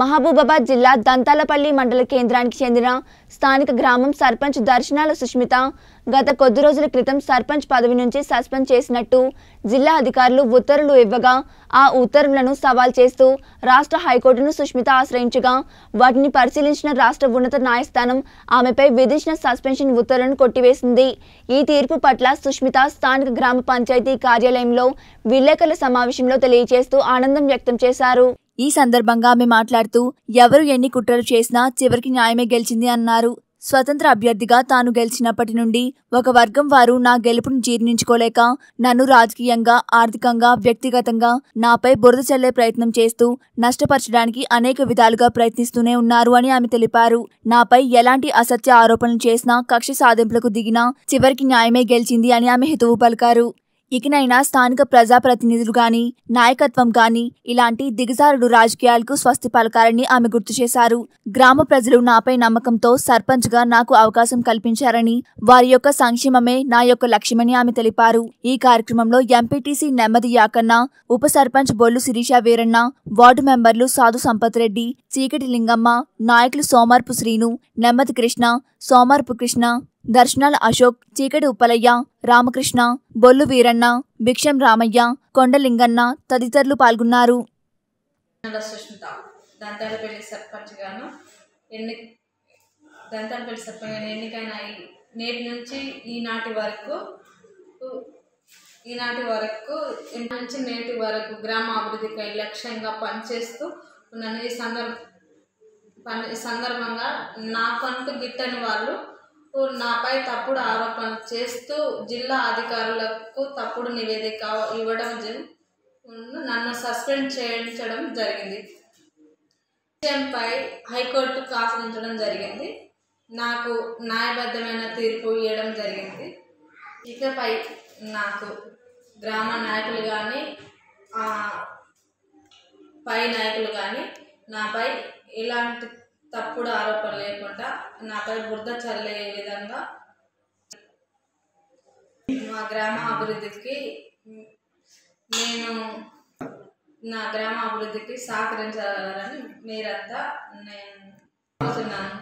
మహబూబాబాద్ జిల్లా దంతాలపల్లి మండల కేంద్రానికి చెందిన స్థానిక గ్రామం సర్పంచ్ దర్శనాల సుష్మిత గత కొద్ది రోజుల క్రితం సర్పంచ్ పదవి నుంచి సస్పెండ్ చేసినట్టు జిల్లా అధికారులు ఉత్తర్వులు ఇవ్వగా ఆ ఉత్తర్వులను సవాల్ చేస్తూ రాష్ట్ర హైకోర్టును సుష్మిత ఆశ్రయించగా వాటిని పరిశీలించిన రాష్ట్ర ఉన్నత న్యాయస్థానం ఆమెపై విధించిన సస్పెన్షన్ ఉత్తర్వులను కొట్టివేసింది. ఈ తీర్పు పట్ల సుష్మిత స్థానిక గ్రామ పంచాయతీ కార్యాలయంలో విలేకరుల సమావేశంలో తెలియజేస్తూ ఆనందం వ్యక్తం చేశారు. ఈ సందర్భంగా ఆమె మాట్లాడుతూ ఎవరు ఎన్ని కుట్రలు చేసినా చివరికి న్యాయమే గెలిచింది అన్నారు. స్వతంత్ర అభ్యర్థిగా తాను గెలిచినప్పటి నుండి ఒక వర్గం వారు నా గెలుపును జీర్ణించుకోలేక నన్ను రాజకీయంగా ఆర్థికంగా వ్యక్తిగతంగా నాపై బురద చల్లే ప్రయత్నం చేస్తూ నష్టపరచడానికి అనేక విధాలుగా ప్రయత్నిస్తూనే ఉన్నారు అని ఆమె తెలిపారు. నాపై ఎలాంటి అసత్య ఆరోపణలు చేసినా కక్ష సాధింపులకు దిగినా చివరికి న్యాయమే గెలిచింది అని ఆమె హితవు పలికారు. ఇకనైనా స్థానిక ప్రజాప్రతినిధులు గాని నాయకత్వం గాని ఇలాంటి దిగజారుడు రాజకీయాలకు స్వస్తి పలకాలని ఆమె గుర్తు చేశారు. గ్రామ ప్రజలు నాపై నమ్మకంతో సర్పంచ్గా నాకు అవకాశం కల్పించారని వారి యొక్క సంక్షేమమే నా యొక్క లక్ష్యమని ఆమె తెలిపారు. ఈ కార్యక్రమంలో ఎంపీటీసీ నెమ్మది యాకన్న ఉప సర్పంచ్ బొల్లు శిరీష వీరన్న వార్డు మెంబర్లు సాధు సంపత్ రెడ్డి చీకటి లింగమ్మ నాయకులు సోమార్పు శ్రీను నెమ్మది కృష్ణ సోమార్పు కృష్ణ దర్శనాల అశోక్ చీకటి ఉప్పలయ్య రామకృష్ణ బొల్లు వీరన్న భిక్షం రామయ్య కొండలింగన్న తదితరులు పాల్గొన్నారు. దంతాలపల్లి సర్పంచ్ గాను ఎన్ని దంతాలపల్లి సర్పంచ్ గాను ఎన్నికైన నేటి నుంచి ఈనాటి వరకు ఈనాటి వరకు ఇంటి నుంచి నేటి వరకు గ్రామ అభివృద్ధికి లక్ష్యంగా పనిచేస్తూ ఉన్నాను ఈ సందర్భ పని సందర్భంగా నాకంటూ గిట్టని వాళ్ళు నాపై తప్పుడు ఆరోపణలు చేస్తూ జిల్లా అధికారులకు తప్పుడు నివేదిక ఇవ్వడం జరి- నన్ను సస్పెండ్ చేయించడం జరిగింది. విషయంపై హైకోర్టు ఆశ్రయించడం జరిగింది. నాకు న్యాయబద్ధమైన తీర్పు ఇవ్వడం జరిగింది. ఇకపై నాకు గ్రామ నాయకులు కానీ పై నాయకులు కానీ నాపై ఎలాంటి తప్పుడు ఆరోపణలు లేకుండా నాపై బురద చల్లే విధంగా మా గ్రామ అభివృద్ధికి నేను నా గ్రామ అభివృద్ధికి సహకరించగలరని మీరంతా నేను కోరుతున్నాను.